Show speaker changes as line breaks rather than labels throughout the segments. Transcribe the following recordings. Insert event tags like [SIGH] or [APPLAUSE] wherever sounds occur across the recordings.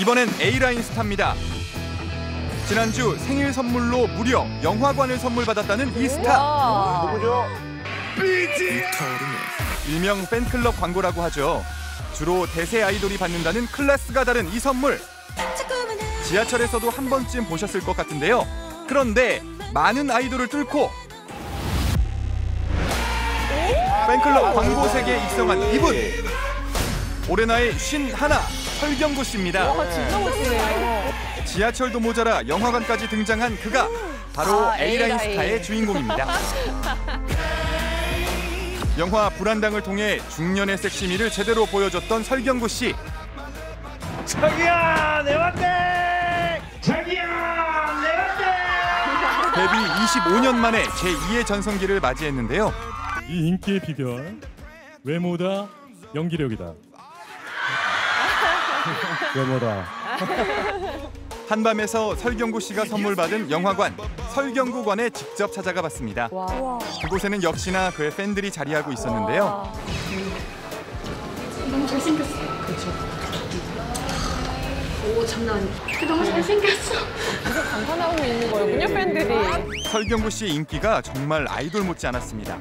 이번엔 A라인 스타입니다. 지난주 생일 선물로 무려 영화관을 선물 받았다는 이 스타.
누구죠?
일명 팬클럽 광고라고 하죠. 주로 대세 아이돌이 받는다는 클래스가 다른 이 선물. 지하철에서도 한 번쯤 보셨을 것 같은데요. 그런데 많은 아이돌을 뚫고 팬클럽 광고 세계에 입성한 이분. 올해 나이 쉰 하나 설경구 씨입니다.
진짜 멋지네요.
지하철도 모자라 영화관까지 등장한 그가 바로
아,
A라인. 스타의 주인공입니다. 영화 불안당을 통해 중년의 섹시미를 제대로 보여줬던 설경구 씨.
자기야 내 왔대. 자기야 내 왔대.
데뷔 25년 만에 제2의 전성기를 맞이했는데요.
이 인기의 비결 외모다 연기력이다 외모다
한밤에서 설경구 씨가 선물 받은 영화관 설경구관에 직접 찾아가 봤습니다.
와.
그곳에는 역시나 그의 팬들이 자리하고 있었는데요.
너무 잘생겼어. 그렇죠. 오 장난 아니야. 너무 잘생겼어.
계속 감탄하고 있는 거예요. 팬들이.
설경구 씨의 인기가 정말 아이돌 못지 않았습니다.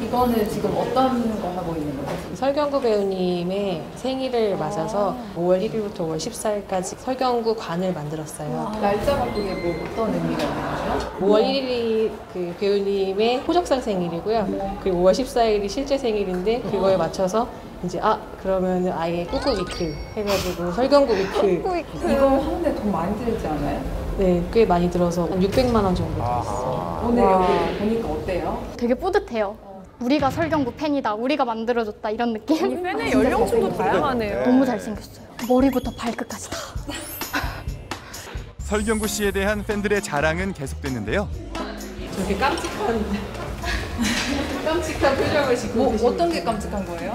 이거는 지금 어떤 거 하고 있는 거죠?
설경구 배우님의 생일을 맞아서 5월 1일부터 5월 14일까지 설경구 관을 만들었어요.
날짜 바꾸게 뭐 어떤 의미가 있는 거죠?
5월 1일이 그 배우님의 호적상 생일이고요. 그리고 5월 14일이 실제 생일인데 그거에 맞춰서 이제 아 그러면 아예 꾸꾸 위크 해가지고 설경구 [LAUGHS] 위크
이거 하는데 돈 많이 들지 않아요?
네 꽤 많이 들어서 한 600만 원 정도 들었어요.
오늘 여기 보니까 어때요?
되게 뿌듯해요. 우리가 설경구 팬이다. 우리가 만들어줬다. 이런 느낌.
팬의 연령층도 [LAUGHS] 다양하네요.
너무 잘생겼어요. 머리부터 발끝까지 다.
설경구 씨에 대한 팬들의 자랑은 계속됐는데요.
저렇게 깜찍한 [LAUGHS] 깜찍한 표정을 짓고 뭐, 어떤 게 깜찍한 거예요?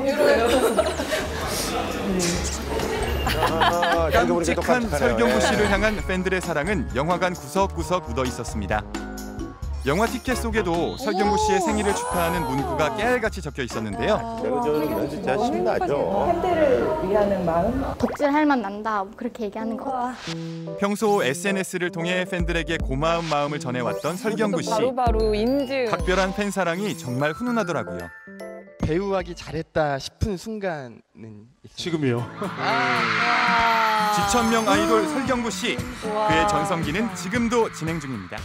아,
깜찍한. 설경구
예.
씨를 향한 팬들의 사랑은 영화관 구석구석 묻어 있었습니다. 영화 티켓 속에도 설경구 씨의 생일을 축하하는 문구가 깨알같이 적혀 있었는데요.
저는 진짜 신나죠.
팬들을 위하는 마음?
덕질할 맛 난다. 뭐 그렇게 얘기하는 거 같아요.
평소 SNS를 통해 팬들에게 고마운 마음을 전해왔던 설경구 씨.
바로바로 인증.
각별한 팬 사랑이 정말 훈훈하더라고요.
배우하기 잘했다 싶은 순간은 있어요.
지금이요
지천명 아이돌 설경구 씨. 그의 전성기는 지금도 진행 중입니다.